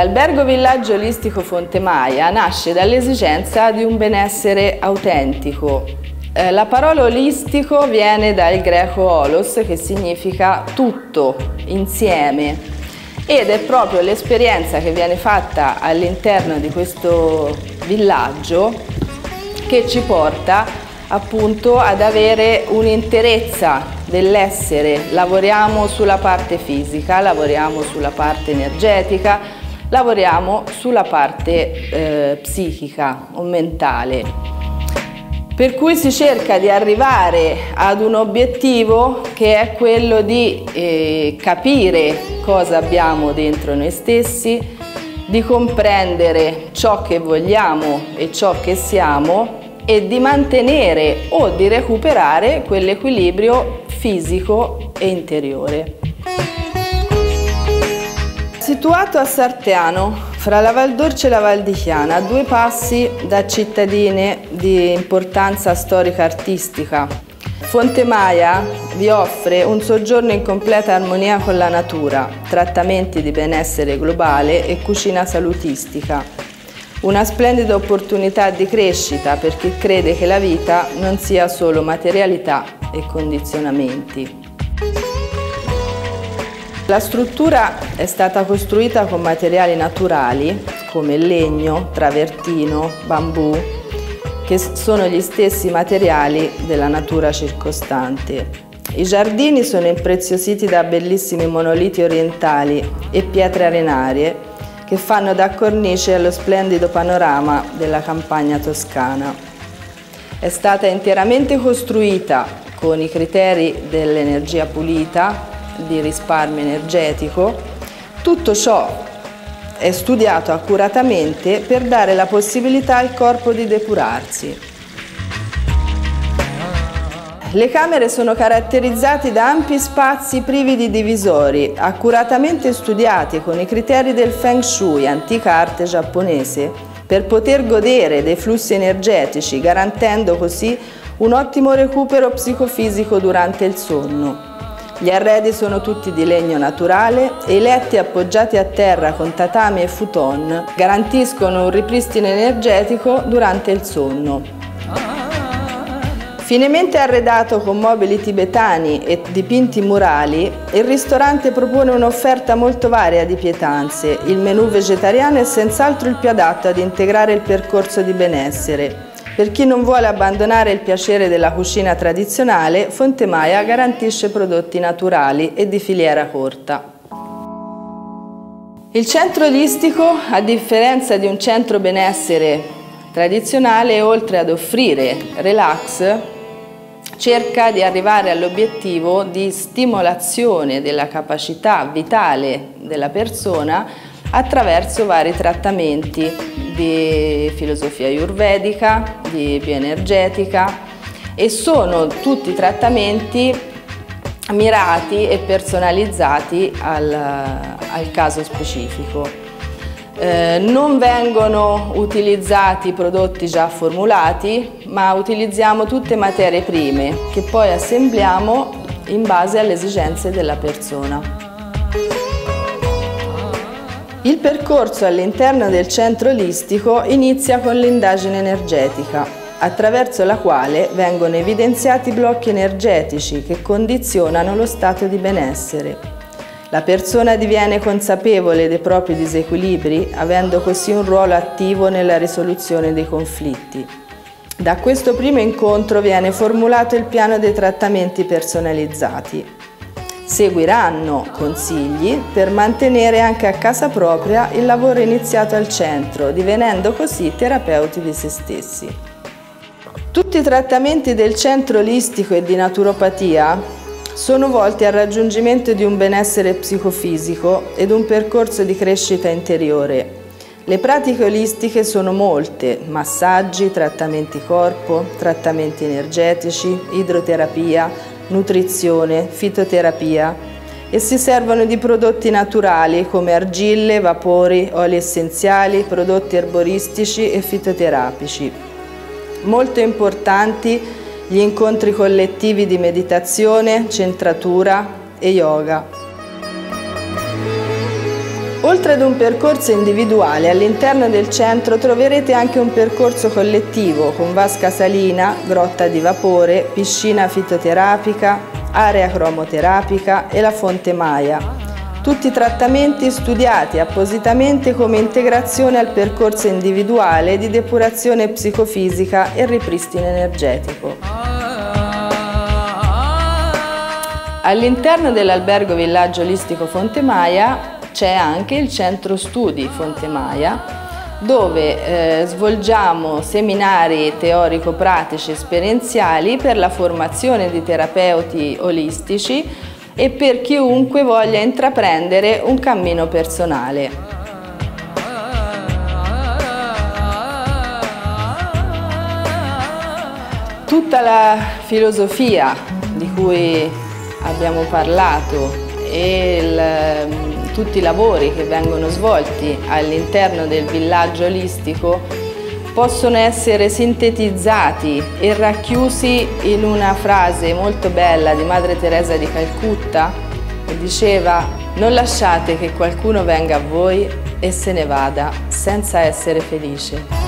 L'albergo villaggio olistico Fonte Maia nasce dall'esigenza di un benessere autentico. Eh, la parola olistico viene dal greco olos che significa tutto, insieme ed è proprio l'esperienza che viene fatta all'interno di questo villaggio che ci porta appunto ad avere un'interezza dell'essere. Lavoriamo sulla parte fisica, lavoriamo sulla parte energetica, lavoriamo sulla parte eh, psichica o mentale. Per cui si cerca di arrivare ad un obiettivo che è quello di eh, capire cosa abbiamo dentro noi stessi, di comprendere ciò che vogliamo e ciò che siamo e di mantenere o di recuperare quell'equilibrio fisico e interiore. Situato a Sarteano, fra la Val d'Orce e la Val di Chiana, a due passi da cittadine di importanza storica-artistica, Fonte Maia vi offre un soggiorno in completa armonia con la natura, trattamenti di benessere globale e cucina salutistica. Una splendida opportunità di crescita per chi crede che la vita non sia solo materialità e condizionamenti. La struttura è stata costruita con materiali naturali come legno, travertino, bambù, che sono gli stessi materiali della natura circostante. I giardini sono impreziositi da bellissimi monoliti orientali e pietre arenarie che fanno da cornice allo splendido panorama della campagna toscana. È stata interamente costruita con i criteri dell'energia pulita, di risparmio energetico, tutto ciò è studiato accuratamente per dare la possibilità al corpo di depurarsi. Le camere sono caratterizzate da ampi spazi privi di divisori, accuratamente studiati con i criteri del Feng Shui, antica arte giapponese, per poter godere dei flussi energetici, garantendo così un ottimo recupero psicofisico durante il sonno. Gli arredi sono tutti di legno naturale e i letti appoggiati a terra con tatami e futon garantiscono un ripristino energetico durante il sonno. Finemente arredato con mobili tibetani e dipinti murali, il ristorante propone un'offerta molto varia di pietanze. Il menù vegetariano è senz'altro il più adatto ad integrare il percorso di benessere. Per chi non vuole abbandonare il piacere della cucina tradizionale, Fontemaia garantisce prodotti naturali e di filiera corta. Il centro olistico, a differenza di un centro benessere tradizionale, oltre ad offrire relax, cerca di arrivare all'obiettivo di stimolazione della capacità vitale della persona attraverso vari trattamenti di filosofia ayurvedica, di bioenergetica e sono tutti trattamenti mirati e personalizzati al, al caso specifico. Eh, non vengono utilizzati prodotti già formulati, ma utilizziamo tutte materie prime che poi assembliamo in base alle esigenze della persona. Il percorso all'interno del centro olistico inizia con l'indagine energetica, attraverso la quale vengono evidenziati blocchi energetici che condizionano lo stato di benessere. La persona diviene consapevole dei propri disequilibri, avendo così un ruolo attivo nella risoluzione dei conflitti. Da questo primo incontro viene formulato il piano dei trattamenti personalizzati, Seguiranno consigli per mantenere anche a casa propria il lavoro iniziato al centro, divenendo così terapeuti di se stessi. Tutti i trattamenti del centro olistico e di naturopatia sono volti al raggiungimento di un benessere psicofisico ed un percorso di crescita interiore. Le pratiche olistiche sono molte, massaggi, trattamenti corpo, trattamenti energetici, idroterapia, nutrizione, fitoterapia e si servono di prodotti naturali come argille, vapori, oli essenziali, prodotti erboristici e fitoterapici. Molto importanti gli incontri collettivi di meditazione, centratura e yoga. Oltre ad un percorso individuale, all'interno del centro troverete anche un percorso collettivo con vasca salina, grotta di vapore, piscina fitoterapica, area cromoterapica e la fonte Maia. Tutti trattamenti studiati appositamente come integrazione al percorso individuale di depurazione psicofisica e ripristino energetico. All'interno dell'albergo villaggio olistico Fonte Maia c'è anche il centro studi Fonte Maia dove eh, svolgiamo seminari teorico-pratici esperienziali per la formazione di terapeuti olistici e per chiunque voglia intraprendere un cammino personale. Tutta la filosofia di cui abbiamo parlato e il, tutti i lavori che vengono svolti all'interno del villaggio olistico possono essere sintetizzati e racchiusi in una frase molto bella di Madre Teresa di Calcutta che diceva non lasciate che qualcuno venga a voi e se ne vada senza essere felice.